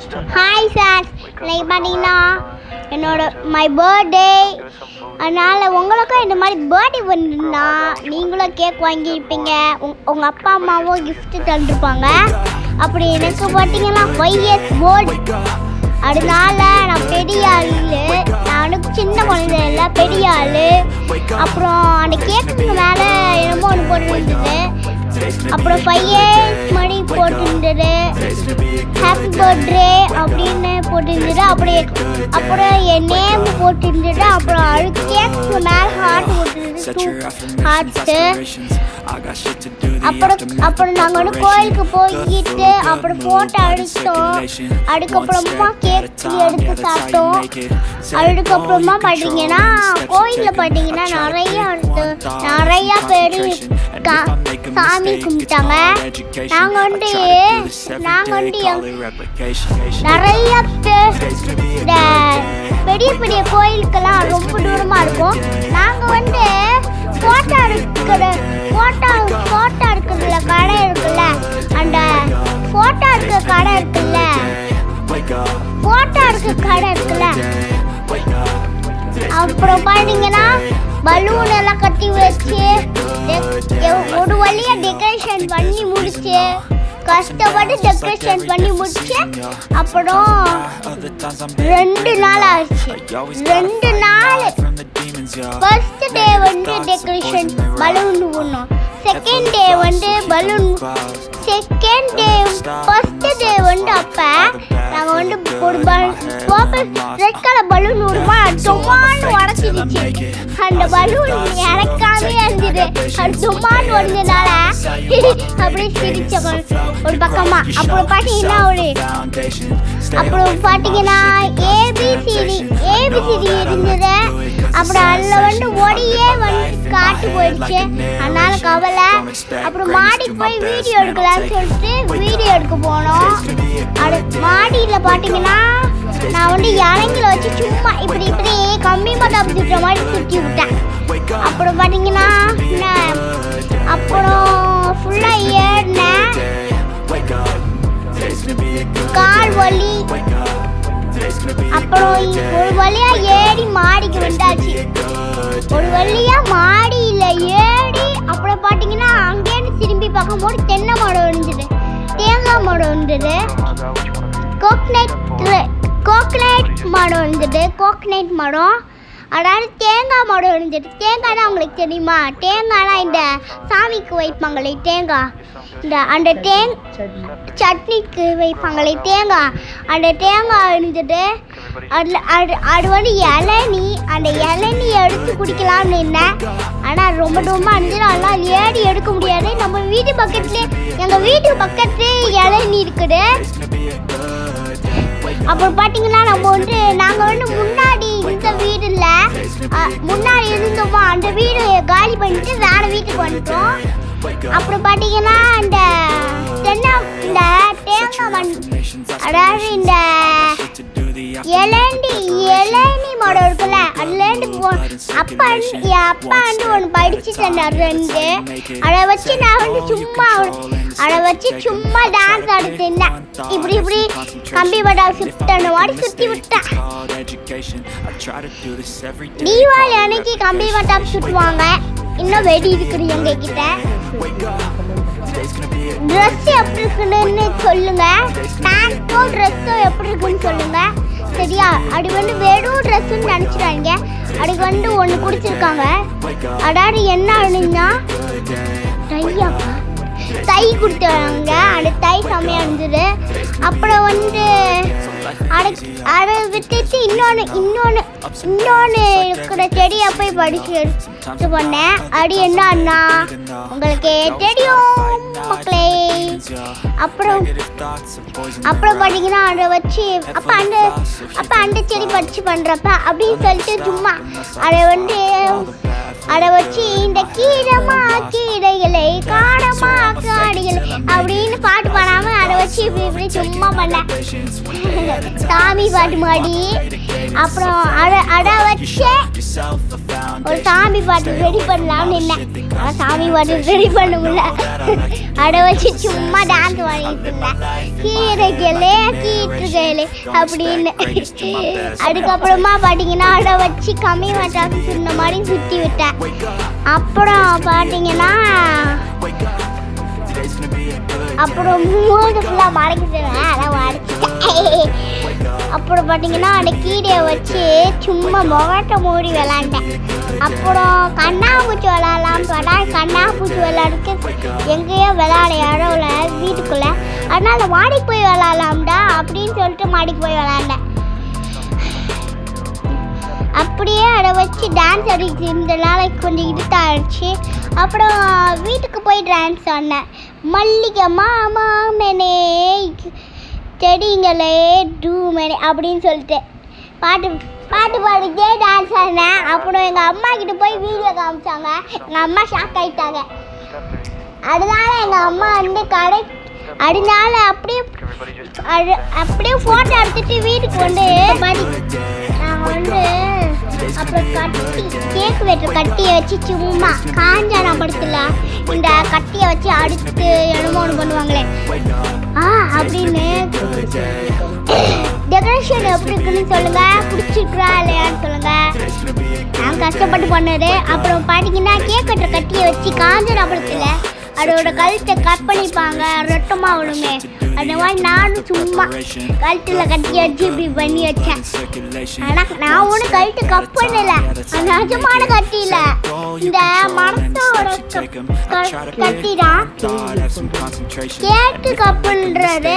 Hi sir இன்னைக்கு பார்த்தீங்கன்னா என்னோட மை பர்த்டே அதனால் உங்களுக்கும் இந்த மாதிரி பர்த்டே வந்துருந்தா நீங்களும் கேக் வாங்கியிருப்பீங்க. உங் உங்கள் அப்பா அம்மாவும் கிஃப்ட்டு தந்துருப்பாங்க. அப்படி எனக்கு பார்த்தீங்கன்னா ஃபைவ் இயர்ஸ் போர்டு அதனால நான் பெரிய ஆள். நானும் சின்ன குழந்தை இல்லை பெரிய ஆள். அப்புறம் அந்த கேக்குக்கு மேலே என்னமோ ஒன்று போட்டுருந்தது. அப்புறம் ஃபைவ் இயர்ஸ் மணி போட்டு போட்டிருந்தது அப்படியே அப்புறம் என் நேம் போட்டிருந்தது அப்புறம் அது கேக்கு மேலே ஹார்ட் போட்டிருந்தது ஹார்ட்டு அப்புறம் அப்புறம் நாங்கள் வந்து கோயிலுக்கு போய்கிட்டு அப்புறம் ஃபோட்டோ அடிச்சிட்டோம். அதுக்கப்புறமா கேக் எடுத்து சாப்பிட்டோம். அதுக்கப்புறமா பார்த்தீங்கன்னா கோயிலில் பார்த்தீங்கன்னா நிறைய அடுத்து நிறைய பேர் கா- சாமி கும்பிட்டாங்க. நாங்கள் வந்து நாங்கள் வந்து நிறைய பேர் பெரிய பெரிய கோயிலுக்கெல்லாம் ரொம்ப தூரமாக இருக்கும் நாங்கள் வந்து ஃபோட்டோ எடுக்கிற ஃபோட்டோ ஃபோட்டோ எடுக்கிறதுல கடை இருக்குல்ல? அந்த ஃபோட்டோ எடுக்கிற கடை இருக்குல்ல? ஃபோட்டோ எடுக்கிற கடை இருக்குல்ல? அப்புறம் பார்த்தீங்கன்னா பலூன் எல்லாம் கட்டி வச்சு ஒரு வழியா டெக்கரேஷன் பண்ணி முடிச்சு கஷ்டப்பட்டு டெக்கரேஷன் பண்ணி முடிச்சு அப்புறம் ரெண்டு நாள் ஆச்சு. ரெண்டு நாள் ஃபர்ஸ்ட் டே வந்து டெக்கரேஷன் பலூன் போடணும் செகண்ட் டே வந்து balloon second day first day வந்து அப்ப நாங்க வந்து ஒரு பர்பிள் ரெட் கலர் பலூன் விடுமா டொமான்னு உடச்சிருச்சு அந்த பலூன் இறக்காமே இருந்தது. அது டொமான்னு உடஞ்சதுனால அப்படியே சிரிச்ச ஒரு பக்கமா. அப்புறம் பாத்தீங்கன்னா ஒரு அப்புறம் பாத்தீங்கன்னா ஏபிசிடி ஏபிசிடி இருந்தது. அப்புறம் அதில் வந்து ஒடியே வந்து காட்டு போயிடுச்சு. அதனால கவலை. அப்புறம் மாடிக்கு போய் வீடியோ எடுக்கலாம்னு சொல்லிட்டு வீடியோ எடுக்க போனோம். அது மாடியில் பார்த்தீங்கன்னா நான் வந்து இறங்கில வச்சு சும்மா இப்படி இப்படி கம்மி மட்டும் சுற்றுற மாதிரி சுற்றி விட்டேன். அப்புறம் பார்த்தீங்கன்னா அப்புறம் ஃபுல்லாக ஏறினேன். அப்புறம் ஒரு வழியா ஏறி மாடிக்கு வந்தாச்சு. ஒரு வழியா மாடியில ஏறி அப்புறம் பாத்தீங்கன்னா அங்கேருந்து திரும்பி பார்க்கும்போது தென்னை மரம் இருந்தது. தேங்காய் மரம் இருந்தது. கோக்னட் கோக்னட் மரம் இருந்தது. கோக்னட் மரம். அதாவது தேங்காய் மரம் இருந்தது தேங்காய் தான் உங்களுக்கு தெரியுமா? தேங்காய்லாம் இந்த சாமிக்கு வைப்பாங்களே தேங்காய். இந்த அந்த தேங் சட்னிக்கு வைப்பாங்களே தேங்காய். அந்த தேங்காய் இருந்தது அதில் அது அது வந்து இளநி அந்த இளநி எடுத்து குடிக்கலாம்னு இருந்தேன். ஆனால் ரொம்ப ரொம்ப இருந்தது அதெல்லாம் ஏறி எடுக்க முடியாது. நம்ம வீட்டு பக்கத்துலேயே எங்கள் வீட்டு பக்கத்துலேயே இளநி இருக்குது. அப்புறம் பார்த்தீங்கன்னா நம்ம வந்து பண்ணிட்டு வேற வீட்டுக்கு வந்துட்டோம். அப்புறம் பார்த்தீங்கன்னா இந்த தென்னை இந்த தேங்காய் வந்து அதாவது இந்த இளண்டி இளநி மரம் இருக்குல்ல அதுலேருந்து போ அப்பா என் அப்பா வந்து ஒன்று படிச்சுட்டு இருந்தார் ரெண்டு அதை வச்சு நான் வந்து சும்மா அதை வச்சு சும்மா டான்ஸ் ஆடிட்டு இருந்தேன். இப்படி இப்படி கம்பி பட்டா சுத்த அந்த மாதிரி சுற்றி விட்டேன். தீபாவளி அன்னைக்கு கம்பி பட்டாப் சுட்டுவாங்க. இன்னும் வெடி இருக்குது எங்க கிட்ட ட்ரெஸ் எப்படி இருக்குன்னு சொல்லுங்க. பேண்ட்டும் ட்ரெஸ்ஸோ எப்படி இருக்குன்னு சொல்லுங்க. சரியா? அது வந்து வெறும் ட்ரெஸ்ஸுன்னு நினச்சிடாங்க அதுக்கு வந்து ஒன்று குடிச்சிருக்காங்க. அதாவது என்ன அணிஞ்சா தையாப்பா தை கொடுத்துருவாங்க அந்த தை செம்மையாக இருந்தது. அப்புறம் வந்து அதை அதை விட்டுட்டு இன்னொன்று இன்னொன்று இன்னொன்று இருக்கிற செடியை போய் படிச்சு எடுத்து பண்ணேன் அது என்னன்னா உங்களுக்கு தெரியும் மக்களே. அப்புறம் அப்புறம் பார்த்தீங்கன்னா அதை வச்சு அப்போ அந்த அப்போ அந்த செடி படிச்சு பண்ணுறப்ப அப்படின்னு சொல்லிட்டு சும்மா அதை வந்து அதை வச்சு இந்த கீழமா கீரைகளை காடமா காடுகளை அப்படின்னு பாட்டு பாடாம அதை வச்சு இப்படி இப்படி சும்மா பண்ணேன் சாமி பாட்டு மாடி அப்புறம் அதை அதை வச்சு ஒரு சாமி பாட்டு ரெடி பண்ணலாம்னு இல்லை சாமி பாட்டு ரெடி பண்ண முடியல. அதை வச்சு சும்மா டான்ஸ் பண்ணிட்டு இருந்தேன் கீரைகளே கீற்றுகளே கேளு அப்படின்னு. அதுக்கப்புறமா பார்த்தீங்கன்னா அதை வச்சு கம்மி மட்டாசு சொன்ன மாதிரி சுற்றி விட்டேன் அப்புறம் பார்த்தீங்கன்னா அப்புறம் மூணு ஃபுல்லாக மறைக்கிட்டேன் அதான் மடக்கிட்டேன் அப்புறம் பார்த்தீங்கன்னா அந்த கீரையை வச்சு சும்மா முகத்தை மூடி விளாண்டேன் அப்புறம் கண்ணாமூச்சி விளாட்லாம் பார்த்தா கண்ணாமூச்சி விளாடுறதுக்கு எங்கேயோ விளாட இடம் இல்லை வீட்டுக்குள்ளே. அதனால மாடிக்கு போய் விளாட்லாம்டா அப்படின்னு சொல்லிட்டு மாடிக்கு போய் விளாண்டேன் அப்படியே அதை வச்சு டான்ஸ் ஆடி இந்த நாளைக்கு கொஞ்சம் இருட்டாயிடுச்சு அப்புறம் வீட்டுக்கு போய் டான்ஸ் ஆடினேன். மல்லிகை மாமா மேனே செடிங்களே டூ மேனே அப்படின்னு சொல்லிட்டு. பாட்டு பாட்டு பாடிட்டே டான்ஸ் ஆடினேன். அப்புறம் எங்கள் அம்மா கிட்ட போய் வீடியோ காமிச்சாங்க. எங்கள் அம்மா ஷாக் ஆயிட்டாங்க. அதனால எங்கள் அம்மா வந்து கடை அதனால அப்படியே அது அப்படியே ஃபோட்டோ எடுத்துட்டு வீட்டுக்கு வந்து மடி நாங்கள் வந்து அப்புறம் கட்டி கேக் வெட்டுற கட்டியை வச்சு சும்மா காஞ்சானா படத்துல. இந்த கட்டியை வச்சு அடுத்து என்னமோ ஒன்று பண்ணுவாங்களே. ஆ அப்படின்னு. டெக்கரேஷன் எப்படி இருக்குன்னு சொல்லுங்க. பிடிச்சிருக்கா இல்லையான்னு சொல்லுங்க. நான் கஷ்டப்பட்டு பண்ணது. அப்புறம் பார்த்தீங்கன்னா கேக் வெட்டுற கட்டியை வச்சு காஞ்சனா படத்துல. அதோட கழுத்தை கட் பண்ணிப்பாங்க. ரொட்டமாக விடுமே. அந்த மாதிரி நானும் சும்மா கழுத்தில் கட்டி வச்சு இப்படி பண்ணி வச்சேன். ஆனால் நான் ஒன்றும் கழுத்து கட் பண்ணல. அது நிஜமான கட்டி இந்த மரத்தோட கட்டி தான் கேக்கு கப்புன்றது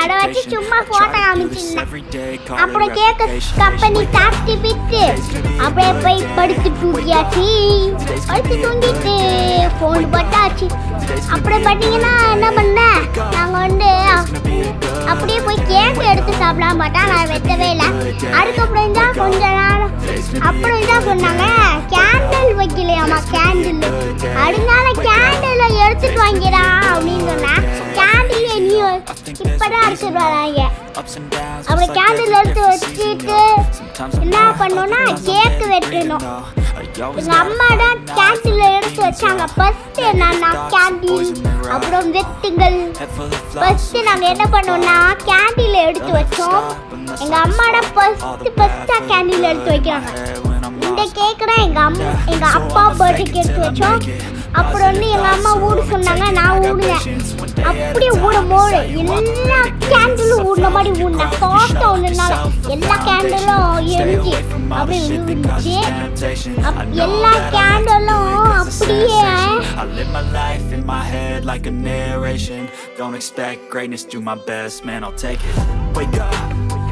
அதை வச்சு சும்மா ஃபோட்டோ காமிச்சிருந்தேன். அப்புறம் கேக்கை கம்பெனி பண்ணி சாப்பிட்டு விட்டு அப்படியே போய் படுத்து தூக்கியாச்சு படுத்து தூங்கிட்டு ஃபோன் போட்டாச்சு அப்புறம் பார்த்தீங்கன்னா என்ன பண்ணேன் நாங்கள் வந்து அப்படியே போய் கேக் எடுத்து சாப்பிடலாம் பார்த்தா நான் வெட்டவே இல்லை. அதுக்கப்புறம் தான் கொஞ்ச நாள் அப்புறம் என்ன சொன்னாங்க. கேண்டில் வைக்கலையாமா கேண்டில் அதனால கேண்டில் எடுத்துட்டு வாங்கிடா அப்படின்னு சொன்னேன். கேண்டில் நீ இப்பதான் அடிச்சுட்டு வராங்க. அப்புறம் கேண்டில் எடுத்து வச்சுட்டு என்ன பண்ணோம்னா கேக் வெட்டணும். எங்க அம்மா தான் கேண்டில் எடுத்து வச்சாங்க. ஃபர்ஸ்ட் என்னன்னா கேண்டில் அப்புறம் வெட்டுங்கள். ஃபர்ஸ்ட் நாங்க என்ன பண்ணோம்னா கேண்டில் எடுத்து வச்சோம். எங்க அம்மா தான் ஃபர்ஸ்ட் ஃபர்ஸ்டா கேண்டில் எடுத்து வைக்கிறாங்க. இந்த கேக் தான் எங்க அம்மா எங்க அப்பா பர்த்டேக்கு எடுத்து வச்சோம். அப்புறம் வந்து எங்க அம்மா ஊடு சொன்னாங்க நான் ஊடுனேன் அப்படியே ஊடும் போது எல்லா கேண்டிலும் ஊடின மாதிரி ஊடினேன் சாஃப்டா ஒன்றுனால எல்லா கேண்டிலும் எரிஞ்சு அப்படியே விழுந்துச்சு எல்லா கேண்டிலும் அப்படியே. I live my life in my head like a narration. Don't expect greatness, do my best, man, I'll take it. Wake up,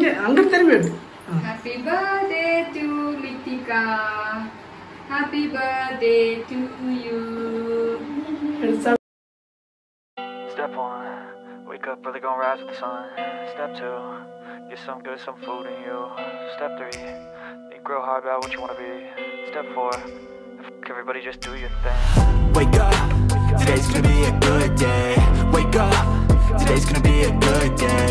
இங்கே இங்கே அங்கே திரும்பி எடு. ஆ. Happy birthday to Litika. Happy birthday to you. எடுத்து Step one, wake up, really gon' rise with the sun. Step two, get some good, some food in you. Step three, think real hard about what you wanna be. Step four, f- everybody just do your thing. Wake up, today's gonna be a good day. Wake up, today's gonna be a good day.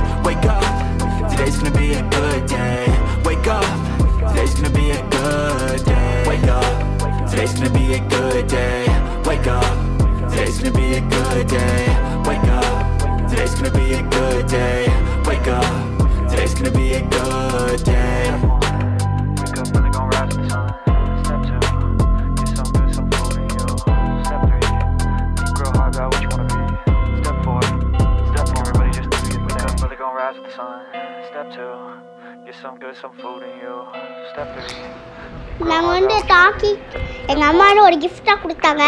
Early, gon' rise with the sun. Step two, get some good, some food in you. Step three, think real நாங்கள் hard வந்து டாக்கி எங்கள் அம்மானு ஒரு கிஃப்டாக கொடுத்தாங்க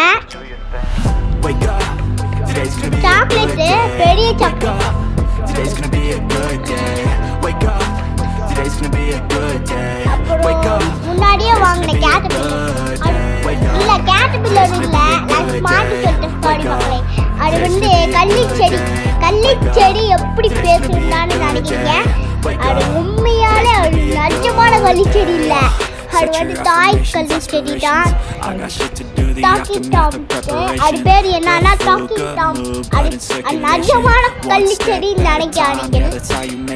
chocolate. பெரிய Wake chocolate up. Today's gonna be a good day. Wake up. Today's gonna be a good day. Wake அப்புறம் up. முன்னாடியே வாங்கின கேட் இல்லை கேட் பில்லர் இல்லை நான் ஸ்மார்ட் சொல்லிட்டு சாரி மக்களே அது வந்து கள்ளி செடி கள்ளி செடி எப்படி பேசுனான்னு நினைக்கிறீங்க? அது உண்மையாலே அது நிஜமான கள்ளி செடி இல்லை. அது வந்து தாய் கள்ளி செடி தான் டாக்கி டாம் அது பேர் என்னன்னா டாக்கி டாம் அது அது நிஜமான கள்ளி நினைக்காதீங்க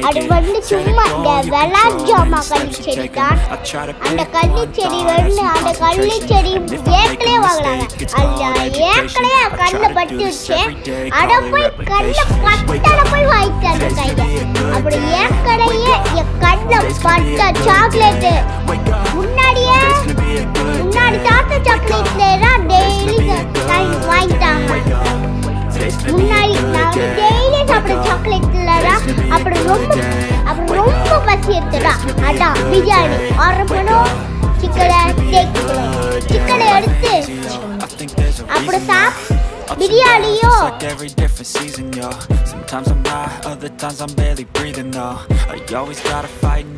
அது வந்து சும்மா விளாஜாமா கள்ளி செடி தான் அந்த கள்ளி செடி வந்து அந்த கள்ளி செடி ஏற்கனவே வாங்கினாங்க அந்த பட்டுச்சு அட போய் கண்ணில் பட்டட போய் வாங்கிட்டு வந்துருக்காங்க அப்படி ஏற்கனவே என் கண்ணில் பட்ட சாக்லேட்டு முன்னாடியே முன்னாடி சாப்பிட்ட சாக்லேட்ல தான் டெய்லி வாங்கிட்டாங்க முன்னாடி நான் டெய்லி சாப்பிட்ற சாக்லேட்ல தான் அப்புறம் ரொம்ப அப்புறம் ரொம்ப பசி எடுத்துடா அதான் பிரியாணி. ஆர்டர் பண்ணோம். சிக்கனை சிக்கனை எடுத்து அப்புறம் சாப் பிரியாணியும் like every different season, yo. Sometimes I'm high, other times I'm barely breathing, though. I always gotta fight